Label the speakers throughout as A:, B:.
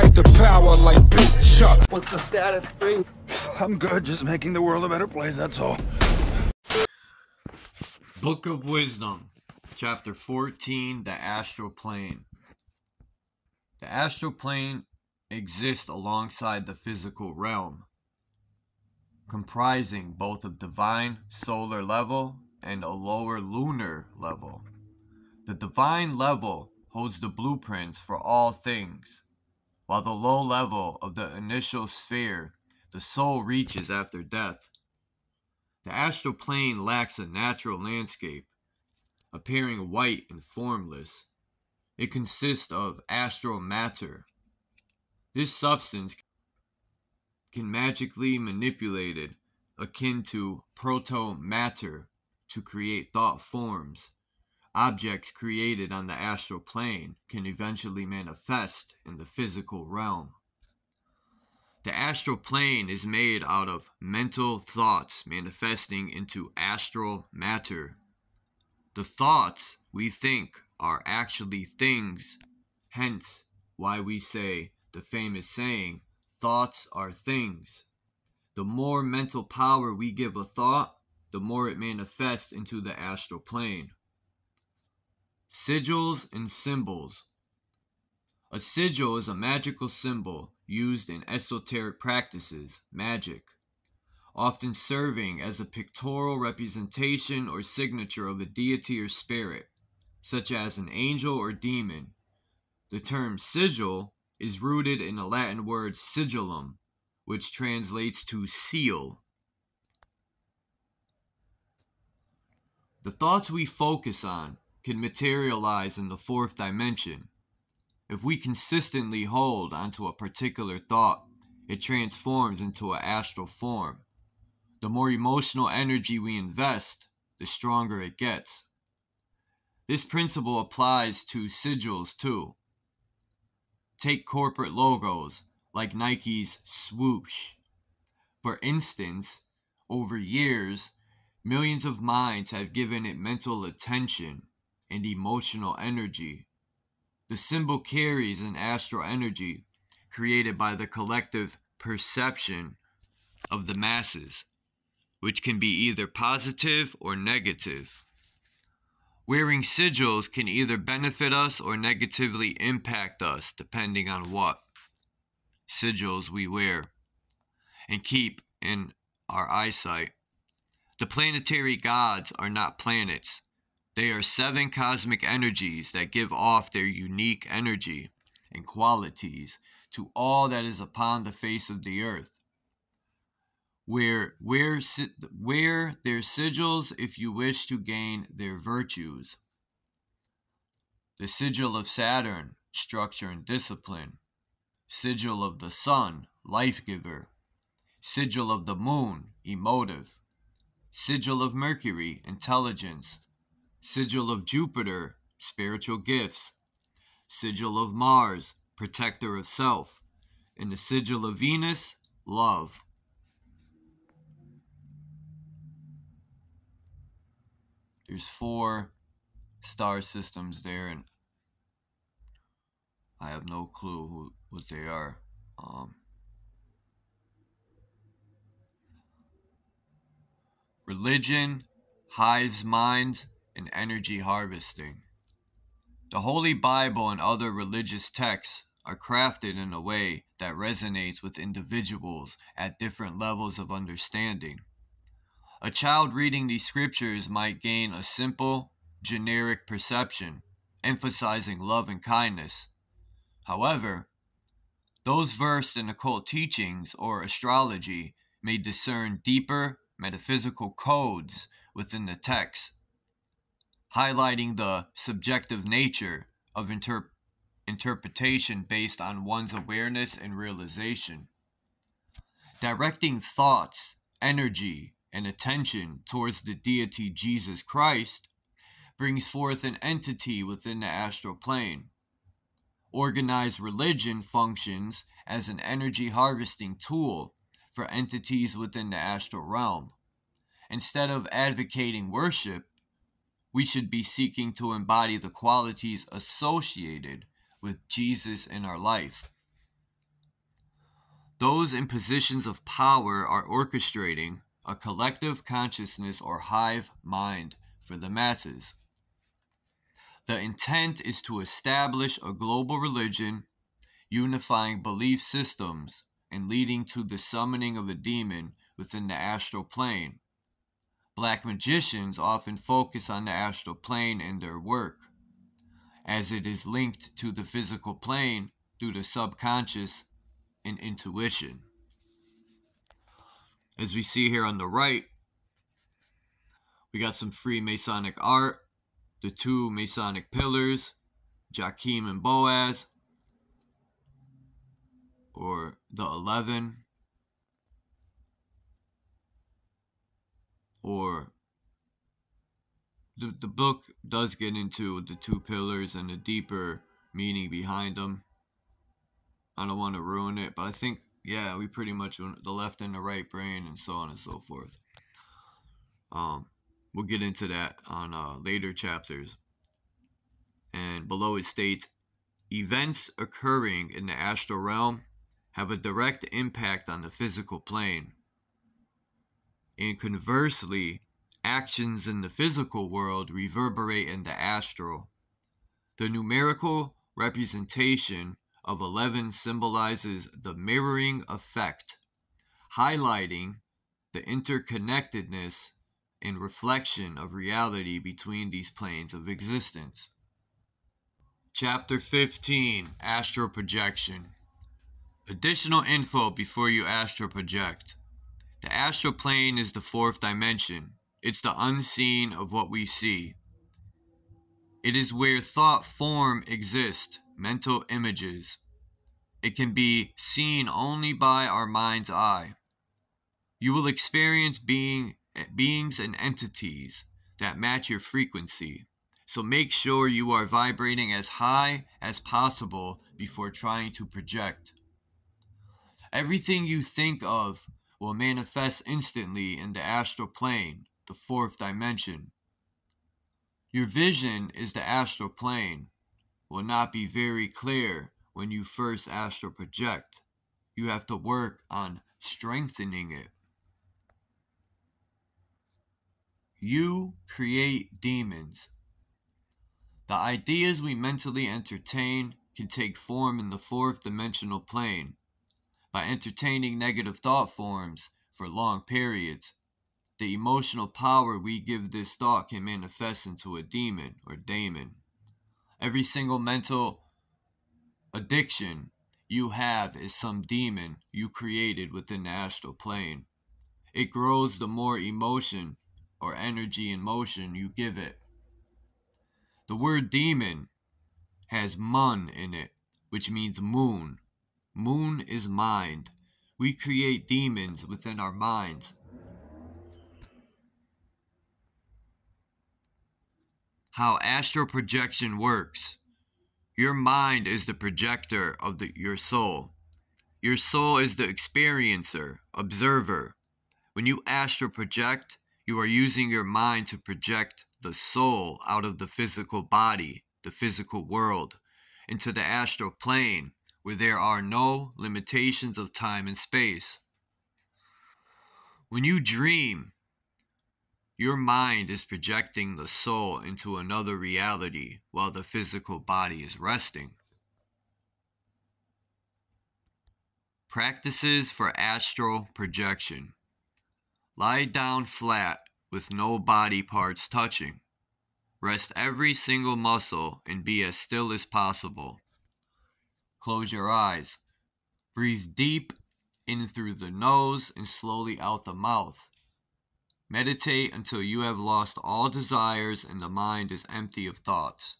A: fight the power like Big Chuck.
B: What's the status, three?
C: I'm good, just making the world a better place, that's all.
D: Book of Wisdom, Chapter 14 The Astral Plane. The astral plane exists alongside the physical realm, comprising both a divine solar level and a lower lunar level. The divine level holds the blueprints for all things, while the low level of the initial sphere the soul reaches after death. The astral plane lacks a natural landscape, appearing white and formless. It consists of astral matter. This substance can magically manipulated akin to proto matter to create thought forms. Objects created on the astral plane can eventually manifest in the physical realm. The astral plane is made out of mental thoughts manifesting into astral matter. The thoughts we think are actually things, hence, why we say the famous saying, thoughts are things. The more mental power we give a thought, the more it manifests into the astral plane. Sigils and symbols. A sigil is a magical symbol used in esoteric practices, magic, often serving as a pictorial representation or signature of a deity or spirit, such as an angel or demon. The term sigil is rooted in the Latin word sigillum, which translates to seal. The thoughts we focus on can materialize in the fourth dimension if we consistently hold onto a particular thought, it transforms into an astral form. The more emotional energy we invest, the stronger it gets. This principle applies to sigils too. Take corporate logos like Nike's swoosh. For instance, over years, millions of minds have given it mental attention and emotional energy the symbol carries an astral energy created by the collective perception of the masses, which can be either positive or negative. Wearing sigils can either benefit us or negatively impact us, depending on what sigils we wear and keep in our eyesight. The planetary gods are not planets, they are seven cosmic energies that give off their unique energy and qualities to all that is upon the face of the earth. Wear, wear, wear their sigils if you wish to gain their virtues. The sigil of Saturn, structure and discipline. Sigil of the sun, life giver. Sigil of the moon, emotive. Sigil of Mercury, intelligence, Sigil of Jupiter, spiritual gifts. Sigil of Mars, protector of self. And the sigil of Venus, love. There's four star systems there, and I have no clue who, what they are. Um, religion, hives minds, and energy harvesting. The Holy Bible and other religious texts are crafted in a way that resonates with individuals at different levels of understanding. A child reading these scriptures might gain a simple, generic perception, emphasizing love and kindness. However, those versed in occult teachings or astrology may discern deeper metaphysical codes within the text highlighting the subjective nature of interp- interpretation based on one's awareness and realization. Directing thoughts, energy, and attention towards the deity Jesus Christ brings forth an entity within the astral plane. Organized religion functions as an energy harvesting tool for entities within the astral realm. Instead of advocating worship, we should be seeking to embody the qualities associated with Jesus in our life. Those in positions of power are orchestrating a collective consciousness or hive mind for the masses. The intent is to establish a global religion, unifying belief systems and leading to the summoning of a demon within the astral plane. Black magicians often focus on the astral plane in their work, as it is linked to the physical plane through the subconscious and intuition. As we see here on the right, we got some Freemasonic art, the two Masonic pillars, Joachim and Boaz, or the 11, or the, the book does get into the two pillars and the deeper meaning behind them. I don't want to ruin it, but I think, yeah, we pretty much the left and the right brain and so on and so forth. Um, we'll get into that on uh, later chapters. And below it states events occurring in the astral realm have a direct impact on the physical plane. And conversely, actions in the physical world reverberate in the astral. The numerical representation of 11 symbolizes the mirroring effect, highlighting the interconnectedness and reflection of reality between these planes of existence. Chapter 15 Astral Projection Additional info before you astral project. The astral plane is the fourth dimension. It's the unseen of what we see. It is where thought form exists mental images. It can be seen only by our mind's eye. You will experience being, beings and entities that match your frequency. So make sure you are vibrating as high as possible before trying to project. Everything you think of will manifest instantly in the astral plane, the fourth dimension. Your vision is the astral plane, will not be very clear when you first astral project. You have to work on strengthening it. You create demons. The ideas we mentally entertain can take form in the fourth dimensional plane. By entertaining negative thought forms for long periods, the emotional power we give this thought can manifest into a demon or daemon. Every single mental addiction you have is some demon you created within the astral plane. It grows the more emotion or energy and motion you give it. The word demon has mun in it, which means moon. Moon is mind. We create demons within our minds. how astral projection works. Your mind is the projector of the, your soul. Your soul is the experiencer, observer. When you astral project, you are using your mind to project the soul out of the physical body, the physical world, into the astral plane where there are no limitations of time and space. When you dream, your mind is projecting the soul into another reality while the physical body is resting. Practices for astral projection. Lie down flat with no body parts touching. Rest every single muscle and be as still as possible. Close your eyes. Breathe deep in through the nose and slowly out the mouth. Meditate until you have lost all desires and the mind is empty of thoughts.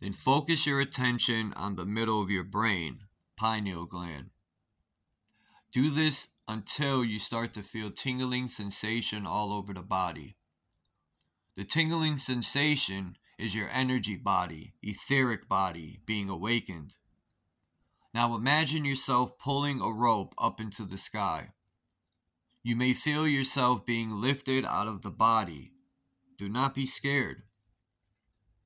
D: Then focus your attention on the middle of your brain, pineal gland. Do this until you start to feel tingling sensation all over the body. The tingling sensation is your energy body, etheric body, being awakened. Now imagine yourself pulling a rope up into the sky. You may feel yourself being lifted out of the body. Do not be scared.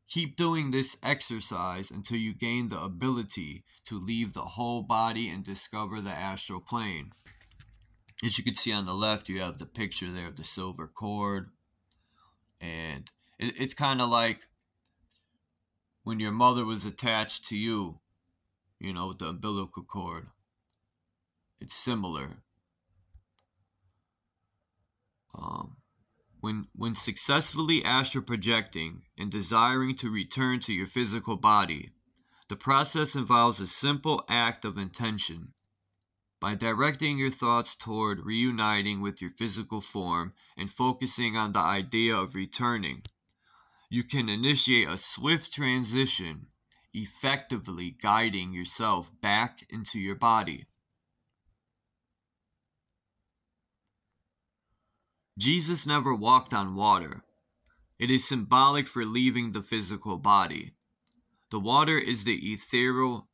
D: Keep doing this exercise until you gain the ability to leave the whole body and discover the astral plane. As you can see on the left, you have the picture there of the silver cord. And it's kind of like when your mother was attached to you, you know, with the umbilical cord. It's similar. Um, when, when successfully astral projecting and desiring to return to your physical body, the process involves a simple act of intention. By directing your thoughts toward reuniting with your physical form and focusing on the idea of returning, you can initiate a swift transition, effectively guiding yourself back into your body. Jesus never walked on water. It is symbolic for leaving the physical body. The water is the ethereal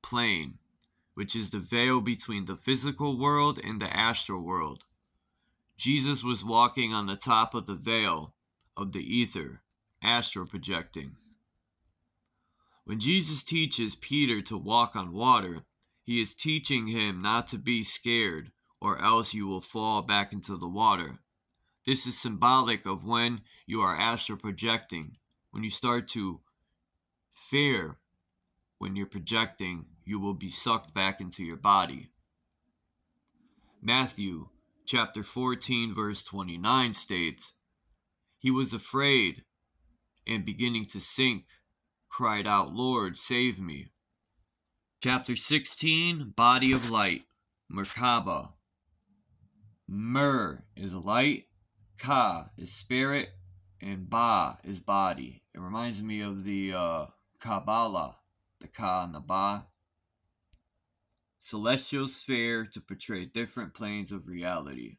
D: plane, which is the veil between the physical world and the astral world. Jesus was walking on the top of the veil of the ether, astral projecting. When Jesus teaches Peter to walk on water, he is teaching him not to be scared, or else you will fall back into the water. This is symbolic of when you are astral projecting. When you start to fear when you're projecting, you will be sucked back into your body. Matthew chapter 14 verse 29 states, He was afraid and beginning to sink, cried out, Lord, save me. Chapter 16, Body of Light, Merkaba. Mer is light, Ka is spirit, and Ba is body. It reminds me of the uh, Kabbalah, the Ka and the Ba. Celestial sphere to portray different planes of reality,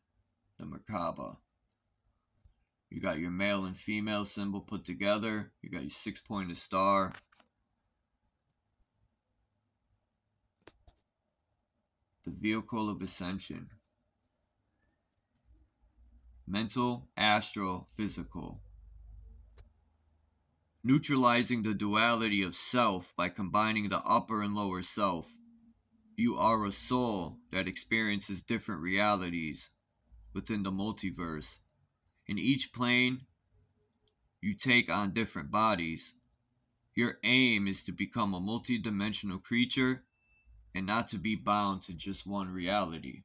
D: the Merkaba. You got your male and female symbol put together. You got your six pointed star. The vehicle of ascension mental, astral, physical. Neutralizing the duality of self by combining the upper and lower self. You are a soul that experiences different realities within the multiverse. In each plane, you take on different bodies. Your aim is to become a multidimensional creature and not to be bound to just one reality.